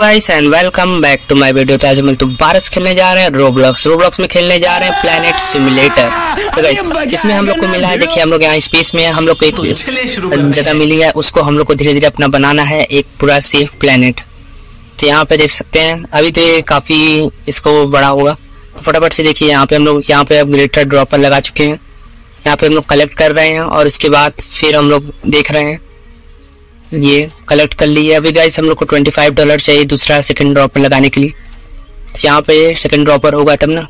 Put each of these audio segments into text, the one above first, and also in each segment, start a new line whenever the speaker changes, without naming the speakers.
Guys and welcome back to my video तो आज हम दोबारा से खेलने जा रहे हैं रोब्लॉक्स रोब्लॉक्स में खेलने जा रहे हैं प्लेनेट सिमुलेटर तो गाइस जिसमें हम लोग को मिला है देखिए हम लोग यहाँ स्पेस में हैं हम लोग को एक जगह मिली है उसको हम लोग को धीरे धीरे अपना बनाना है एक पूरा सेफ़ प्लेनेट तो यहाँ पे देख सकते हैं अभी तो ये काफ़ी इसको बड़ा होगा। तो फटाफट से देखिए यहाँ पे हम लोग यहाँ पे ग्रेटर ड्रॉपर लगा चुके हैं। यहाँ पे हम लोग कलेक्ट कर रहे हैं और उसके बाद फिर हम लोग देख रहे हैं। ये कलेक्ट कर लिए अभी गाइस हम लोग को ट्वेंटी फाइव डॉलर चाहिए दूसरा सेकंड ड्रॉपर लगाने के लिए। तो यहाँ पे सेकंड ड्रॉपर होगा तब ना।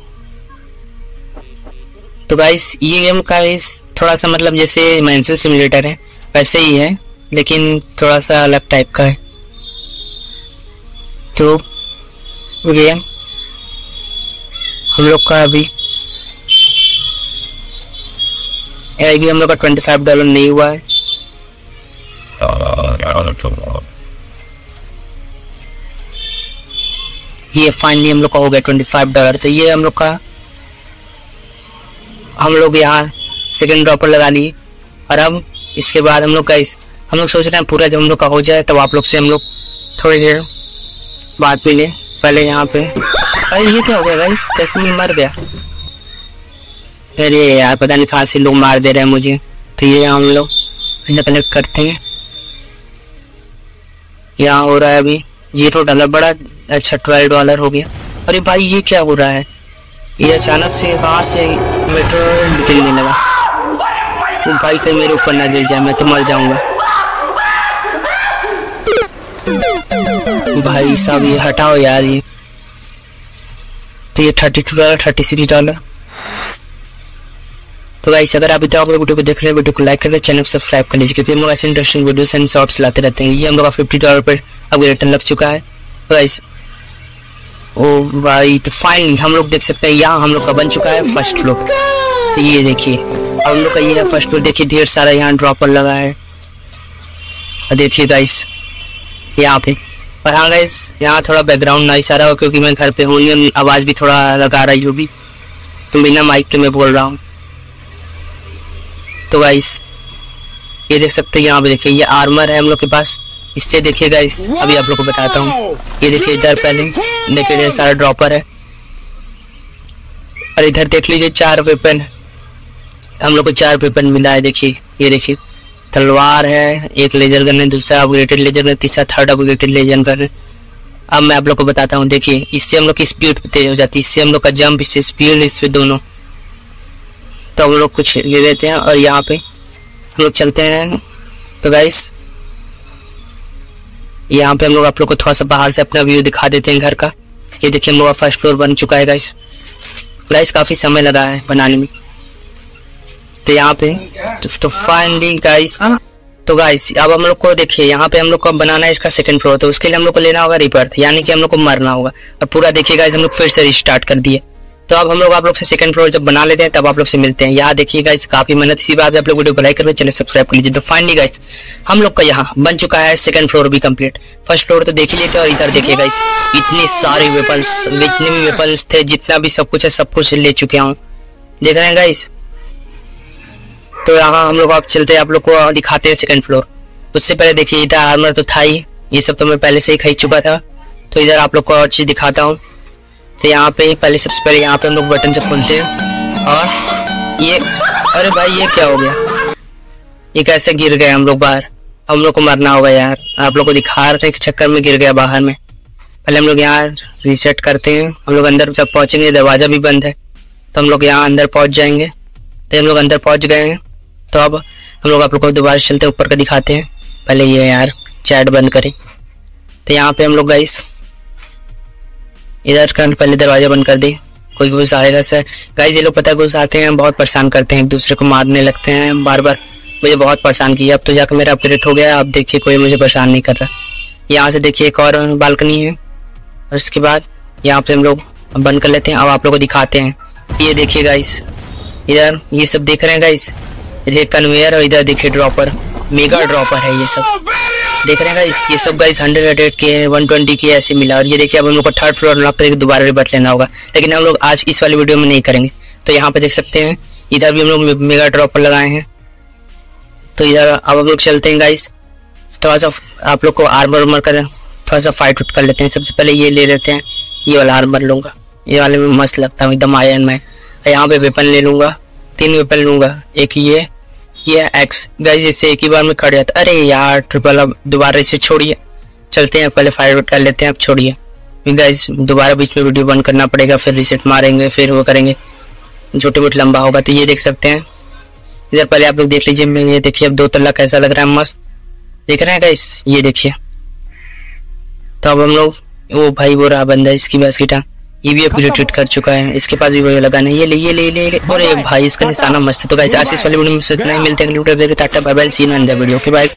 तो गाइस ये गेम का इस थोड़ा सा मतलब जैसे मैंसल सिमुलेटर है, वैसे ही है, लेकिन थोड़ा सा अलग टाइप का है। तो गेम हम लोग का अभी अभी हम लोग का ट्वेंटी फाइव डॉलर नहीं हुआ है। ये फाइनली हम लोग का हो गया ट्वेंटी फाइव डॉलर तो ये हम लोग का हम लोग यहाँ सेकेंड ड्रॉपर लगा लिए और अब इसके बाद हम लोग का इस हम लोग सोच रहे हैं पूरा जब हम लोग का हो जाए, तब आप लोग से हम लोग थोड़ी देर बात भी लें। पहले यहाँ पे अरे ये क्या हो गया गाइस कैसे मैं मर गया? अरे यार, पता नहीं कहाँ से लोग मार दे रहे हैं मुझे। तो ये हम लोग इसे कनेक्ट करते हैं। यहाँ हो रहा है अभी। ये तो डॉलर बड़ा अच्छा ट्वेल्व डॉलर हो गया। अरे भाई, ये क्या हो रहा है? ये अचानक से कहाँ से मेट्रो गिरने लगा। वो भाई कहीं मेरे ऊपर ना गिर जाए, मैं तो मर जाऊँगा। भाई साहब, ये हटाओ यार ये। तो ये thirty two dollar thirty six dollar तो गाइस अगर आप लोग वीडियो को देख रहे हैं, वीडियो को लाइक कर रहे चैनल को सब्सक्राइब कर लीजिए, क्योंकि हम लोग ऐसे इंटरेस्टिंग वीडियोस एंड शॉर्ट्स लाते रहते हैं। ये हम लोग का फिफ्टी डॉलर पर अब रिटर्न लग चुका है। तो गाइस ओ भाई तो फाइनली हम लोग देख सकते हैं, यहाँ हम लोग का बन चुका है फ़र्स्ट फ्लोर तो ये देखिए, अब हम लोग का ये है फ़र्स्ट फ्लोर देखिए, ढेर सारा यहाँ ड्रॉपर लगा है। और देखिए गाइस यहाँ पे। और हाँ गाइस यहाँ थोड़ा बैकग्राउंड नाइस आ रहा हो क्योंकि मैं घर पे हूँ आवाज़ भी थोड़ा लगा रही होगी। तो बिना माइक के मैं बोल रहा हूँ। तो गाइस ये देख सकते हैं, यहाँ पे देखिए, ये आर्मर है हम लोग के पास। इससे देखिए गाइस अभी आप लोग को बताता हूँ। ये देखिए, इधर पहले देखिए सारा ड्रॉपर है। और इधर देख लीजिए, चार वेपन हम लोग को चार वेपन मिला है, देखिए। ये देखिए, तलवार है, एक लेजर गन है, दूसरा अपग्रेडेड लेजर गन तीसरा थर्ड अपग्रेडेड लेजर गन अब मैं आप लोग को बताता हूँ, देखिए, इससे हम लोग की स्पीड तेज हो जाती है। इससे हम लोग का जंप इससे स्पीड इससे दोनों। तो हम लोग कुछ ले लेते हैं और यहाँ पे हम लोग चलते हैं। तो गाइस यहाँ पे हम लोग आप लोग को थोड़ा सा बाहर से अपना व्यू दिखा देते हैं घर का। ये देखिए हम लोग का फ़र्स्ट फ्लोर बन चुका है गाइस गाइस काफ़ी समय लगा है बनाने में। तो यहाँ पे तो, तो फाइनली गाइस तो गाइस अब हम लोग को देखिए यहाँ पे हम लोग को बनाना है इसका सेकंड फ्लोर तो उसके लिए हम लोग को लेना होगा रिपर्थ यानी कि हम लोग को मरना होगा। और पूरा देखिए गाइस हम लोग फिर से रिस्टार्ट कर दिए। तो अब हम लोग आप लोग से सेकंड फ्लोर जब बना लेते हैं, तब आप लोग से मिलते हैं। यहाँ देखिए गाइस काफ़ी मेहनत इसी बात आप लोग वीडियो को लाइक कर चैनल सब्सक्राइब कर लीजिए। तो फाइनली गाइस हम लोग का यहाँ बन चुका है सेकंड फ्लोर भी कंप्लीट फ़र्स्ट फ्लोर तो देख ही लेते और इधर देखिए गाइस इतने सारे वेपन्स जितने भी वेपन्स थे, जितना भी सब कुछ है, सब कुछ ले चुके हूँ देख रहे हैं गाइस तो यहाँ हम लोग आप चलते हैं, आप लोग को दिखाते हैं सेकंड फ्लोर उससे पहले देखिए, इधर आर्मर तो था ही। ये सब तो मैं पहले से ही खरीद चुका था। तो इधर आप लोग को और चीज़ दिखाता हूँ। तो यहाँ पे, पहले सबसे पहले यहाँ पे हम लोग बटन से खोलते हैं, और ये, अरे भाई ये क्या हो गया? ये कैसे गिर गए हम लोग बाहर? हम लोग को मरना होगा यार। आप लोग को दिखा रहे के चक्कर में गिर गया बाहर में। पहले हम लोग यहाँ रिसेट करते हैं। हम लोग अंदर जब पहुँचेंगे, दरवाज़ा भी बंद है तो हम लोग यहाँ अंदर पहुँच जाएँगे। तो हम लोग अंदर पहुँच गए हैं। तो अब हम लोग आप लोग को दोबारा चलते ऊपर का दिखाते हैं। पहले ये यार चैट बंद करें। तो यहाँ पे हम लोग गाइस इधर का पहले दरवाज़ा बंद कर दी। कोई घुस आएगा सर। गाइस ये लोग पता घुस आते हैं, बहुत परेशान करते हैं, एक दूसरे को मारने लगते हैं बार बार मुझे बहुत परेशान किया। अब तो जाकर मेरा अपग्रेड हो गया अब देखिए, कोई मुझे परेशान नहीं कर रहा। यहाँ से देखिए, एक और बालकनी है। और उसके बाद यहाँ पे हम लोग बंद कर लेते हैं। अब आप लोग को दिखाते हैं। ये देखिए गाइस इधर ये सब देख रहे हैं गाइस कन्वेयर और इधर देखिए ड्रॉपर मेगा ड्रॉपर है ये सब। देख रहे हैं ये सब गाइस हंड्रेड हंड्रेड के वन ट्वेंटी के ऐसे मिला। और ये देखिए, अब हम लोग को थर्ड फ्लोर लॉक करके दोबारा रिबर्ट लेना होगा। लेकिन हम लोग आज इस वाले वीडियो में नहीं करेंगे। तो यहाँ पे देख सकते हैं, इधर भी हम लोग मेगा ड्रॉपर लगाए हैं। तो इधर अब हम लोग चलते हैं गाइस थोड़ा सा आप लोग को आर्मर उर्मर कर, थोड़ा सा फाइट उट कर लेते हैं। सबसे पहले ये ले लेते हैं, ये वाला आर्मर लूँगा। ये वाले में मस्त लगता है, एकदम आयरन मैन यहाँ पे वेपन ले लूँगा, तीन वेपन लूँगा। एक ये ये एक्स गाइस इससे एक ही बार में खड़ अरे यार ट्रिपल अब दोबारा इसे छोड़िए। चलते हैं, पहले फायर कर लेते हैं, अब छोड़िए। गाइस दोबारा बीच में वीडियो बंद करना पड़ेगा, फिर रिसेट मारेंगे, फिर वो करेंगे। छोटे मोटे लंबा होगा तो ये देख सकते हैं। इधर पहले आप लोग देख लीजिए, मैं ये देखिए, अब दो तल्ला कैसा लग रहा है, मस्त। देख रहे हैं गाइस ये देखिए। तो अब हम लोग, वो भाई वो रहा बंदा, इसकी बस की टांग। ये भी अपग्रेडेड कर चुका है। इसके पास भी वही लगाना ये ले ये ले ले ले। और भाई इसका निशाना मस्त है। तो गाइस आज इस वाले वीडियो में इतना ही। मिलते हैं tata bye bye see you in the video के बाय